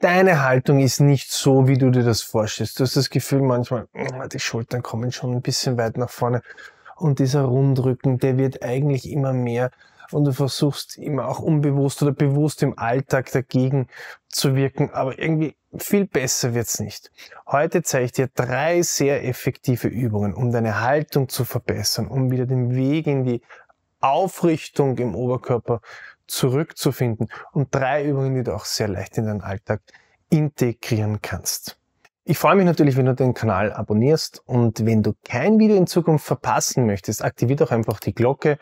deine Haltung ist nicht so, wie du dir das vorstellst. Du hast das Gefühl manchmal, oh, die Schultern kommen schon ein bisschen weit nach vorne und dieser Rundrücken, der wird eigentlich immer mehr und du versuchst immer auch unbewusst oder bewusst im Alltag dagegen zu wirken, aber irgendwie viel besser wird's nicht. Heute zeige ich dir drei sehr effektive Übungen, um deine Haltung zu verbessern, um wieder den Weg in die Aufrichtung im Oberkörper zurückzufinden und drei Übungen, die du auch sehr leicht in deinen Alltag integrieren kannst. Ich freue mich natürlich, wenn du den Kanal abonnierst und wenn du kein Video in Zukunft verpassen möchtest, aktivier doch einfach die Glocke.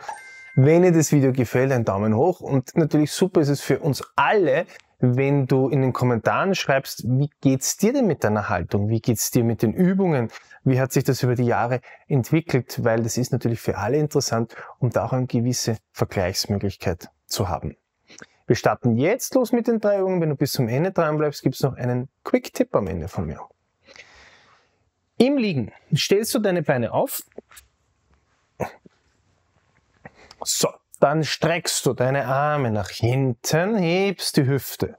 Wenn dir das Video gefällt, ein Daumen hoch und natürlich super ist es für uns alle, wenn du in den Kommentaren schreibst, wie geht's dir denn mit deiner Haltung? Wie geht's dir mit den Übungen? Wie hat sich das über die Jahre entwickelt? Weil das ist natürlich für alle interessant, da auch eine gewisse Vergleichsmöglichkeit zu haben. Wir starten jetzt los mit den drei Übungen. Wenn du bis zum Ende dran bleibst, gibt es noch einen Quick-Tipp am Ende von mir. Im Liegen stellst du deine Beine auf. So, dann streckst du deine Arme nach hinten, hebst die Hüfte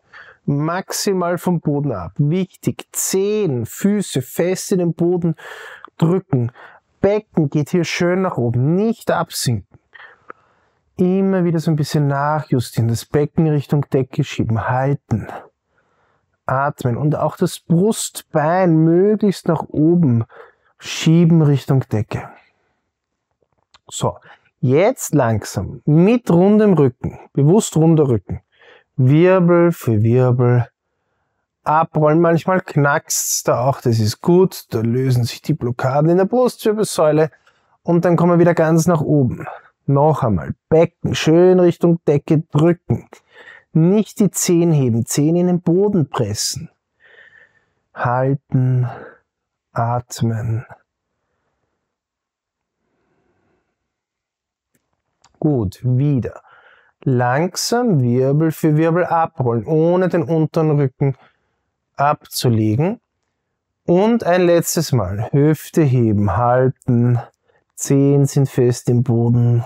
maximal vom Boden ab. Wichtig, Zehen, Füße fest in den Boden drücken. Becken geht hier schön nach oben, nicht absinken. Immer wieder so ein bisschen nachjustieren, das Becken Richtung Decke schieben, halten. Atmen und auch das Brustbein möglichst nach oben schieben Richtung Decke. So, Jetzt langsam mit rundem Rücken, bewusst runder Rücken, Wirbel für Wirbel abrollen. Manchmal knackst da auch, das ist gut. Da lösen sich die Blockaden in der Brustwirbelsäule und dann kommen wir wieder ganz nach oben. Noch einmal Becken schön Richtung Decke drücken. Nicht die Zehen heben, Zehen in den Boden pressen. Halten, atmen. Gut, wieder. Langsam Wirbel für Wirbel abrollen, ohne den unteren Rücken abzulegen. Und ein letztes Mal. Hüfte heben, halten. Zehen sind fest im Boden.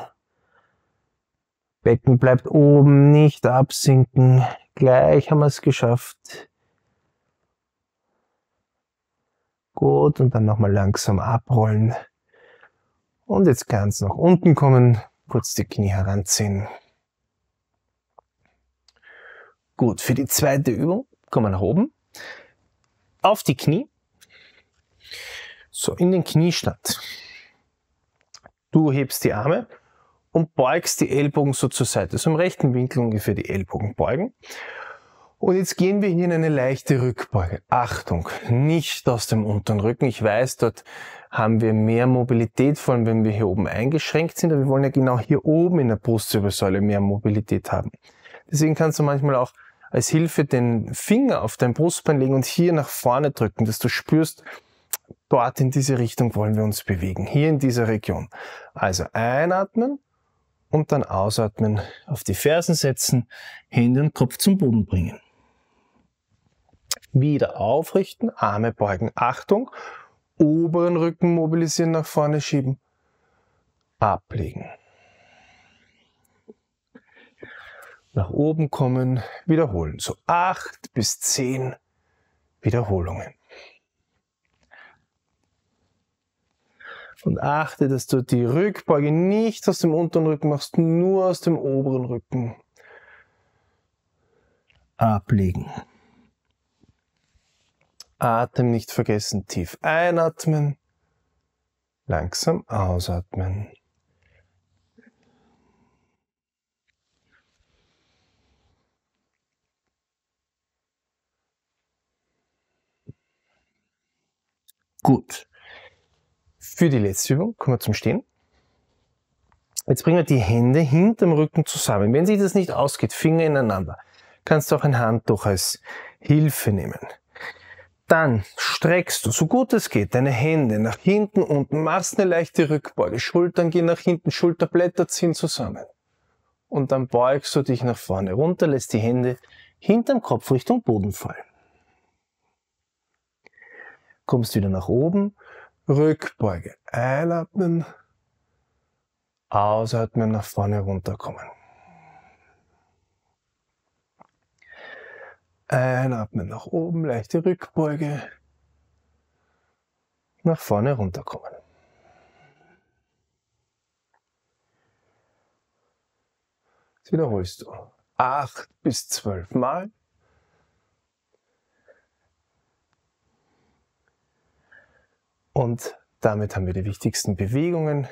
Becken bleibt oben, nicht absinken. Gleich haben wir es geschafft. Gut, und dann nochmal langsam abrollen. Und jetzt ganz nach unten kommen. Kurz die Knie heranziehen. Gut, für die zweite Übung kommen wir nach oben. Auf die Knie. So, in den Kniestand. Du hebst die Arme und beugst die Ellbogen so zur Seite. So im rechten Winkel ungefähr die Ellbogen beugen. Und jetzt gehen wir hier in eine leichte Rückbeuge. Achtung, nicht aus dem unteren Rücken. Ich weiß, dort haben wir mehr Mobilität, vor allem wenn wir hier oben eingeschränkt sind. Aber wir wollen ja genau hier oben in der Brustwirbelsäule mehr Mobilität haben. Deswegen kannst du manchmal auch als Hilfe den Finger auf dein Brustbein legen und hier nach vorne drücken, dass du spürst, dort in diese Richtung wollen wir uns bewegen. Hier in dieser Region. Also einatmen und dann ausatmen, auf die Fersen setzen, Hände und Kopf zum Boden bringen. Wieder aufrichten, Arme beugen. Achtung, oberen Rücken mobilisieren, nach vorne schieben. Ablegen. Nach oben kommen, wiederholen. So acht bis zehn Wiederholungen. Und achte, dass du die Rückbeuge nicht aus dem unteren Rücken machst, nur aus dem oberen Rücken. Ablegen. Atem nicht vergessen, tief einatmen, langsam ausatmen. Gut. Für die letzte Übung kommen wir zum Stehen. Jetzt bringen wir die Hände hinterm Rücken zusammen. Wenn sich das nicht ausgeht, Finger ineinander, kannst du auch ein Handtuch als Hilfe nehmen. Dann streckst du, so gut es geht, deine Hände nach hinten unten, machst eine leichte Rückbeuge, Schultern gehen nach hinten, Schulterblätter ziehen zusammen. Und dann beugst du dich nach vorne runter, lässt die Hände hinterm Kopf Richtung Boden fallen. Kommst wieder nach oben, Rückbeuge, einatmen, ausatmen, nach vorne runterkommen. Einatmen nach oben, leichte Rückbeuge. Nach vorne runterkommen. Das wiederholst du. Acht bis zwölf Mal. Und damit haben wir die wichtigsten Bewegungen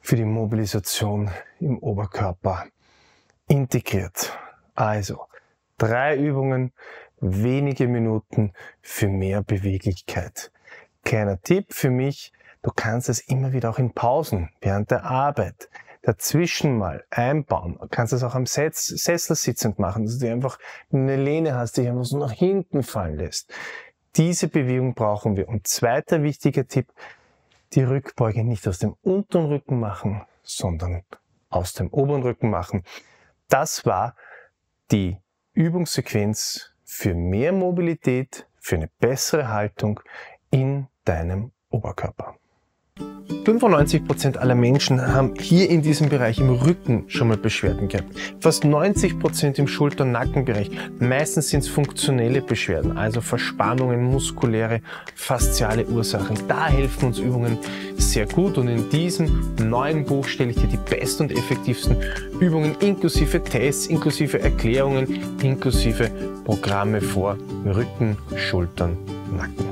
für die Mobilisation im Oberkörper integriert. Also drei Übungen, wenige Minuten für mehr Beweglichkeit. Kleiner Tipp für mich, du kannst es immer wieder auch in Pausen während der Arbeit dazwischen mal einbauen. Du kannst es auch am Sessel sitzend machen, dass du einfach eine Lehne hast, die einfach so nach hinten fallen lässt. Diese Bewegung brauchen wir. Und zweiter wichtiger Tipp, die Rückbeuge nicht aus dem unteren Rücken machen, sondern aus dem oberen Rücken machen. Das war die Übungssequenz für mehr Mobilität, für eine bessere Haltung in deinem Oberkörper. 95% aller Menschen haben hier in diesem Bereich im Rücken schon mal Beschwerden gehabt. Fast 90% im Schulter- und Nackenbereich. Meistens sind es funktionelle Beschwerden, also Verspannungen, muskuläre, fasziale Ursachen. Da helfen uns Übungen sehr gut und in diesem neuen Buch stelle ich dir die besten und effektivsten Übungen inklusive Tests, inklusive Erklärungen, inklusive Programme vor. Rücken, Schultern, Nacken.